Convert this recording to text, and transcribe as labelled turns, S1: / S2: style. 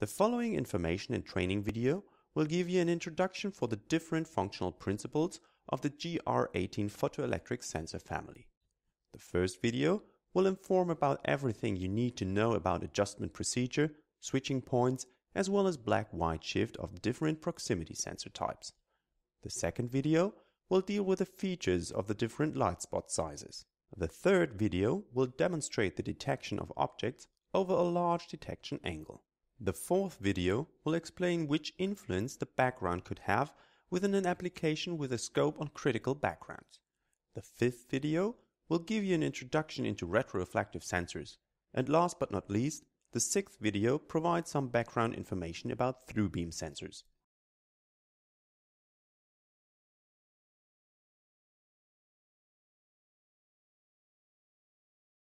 S1: The following information and training video will give you an introduction for the different functional principles of the GR18 photoelectric sensor family. The first video will inform about everything you need to know about adjustment procedure, switching points, as well as black-white shift of different proximity sensor types. The second video will deal with the features of the different light spot sizes. The third video will demonstrate the detection of objects over a large detection angle. The fourth video will explain which influence the background could have within an application with a scope on critical backgrounds. The fifth video will give you an introduction into retroreflective sensors. And last but not least, the sixth video provides some background information about through beam sensors.